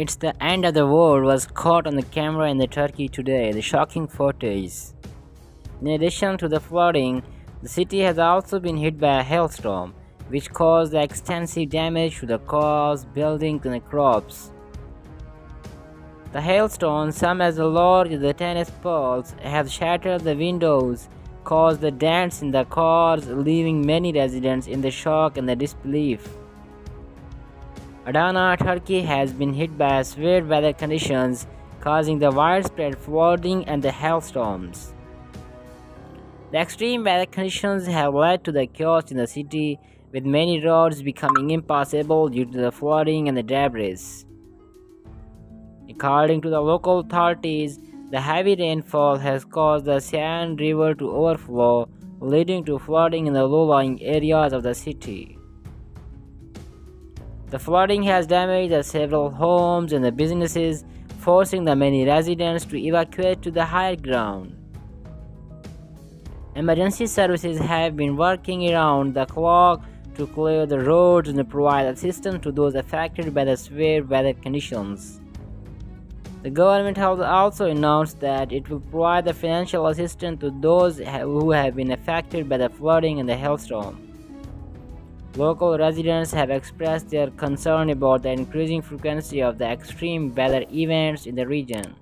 It's the end of the world was caught on the camera in the Turkey today, the shocking footage. In addition to the flooding, the city has also been hit by a hailstorm, which caused extensive damage to the cars, buildings and the crops. The hailstone, some as large as the tennis balls, have shattered the windows, caused the dents in the cars, leaving many residents in the shock and the disbelief. Adana, Turkey has been hit by severe weather conditions causing the widespread flooding and the hailstorms. The extreme weather conditions have led to the chaos in the city, with many roads becoming impassable due to the flooding and the debris. According to the local authorities, the heavy rainfall has caused the Seyhan River to overflow, leading to flooding in the low-lying areas of the city. The flooding has damaged several homes and businesses, forcing the many residents to evacuate to the higher ground. Emergency services have been working around the clock to clear the roads and provide assistance to those affected by the severe weather conditions. The government has also announced that it will provide the financial assistance to those who have been affected by the flooding and the hailstorm. Local residents have expressed their concern about the increasing frequency of the extreme weather events in the region.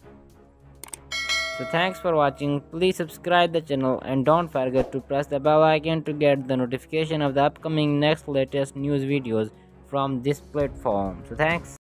So thanks for watching, please subscribe the channel and don't forget to press the bell icon to get the notification of the upcoming next latest news videos from this platform. So thanks.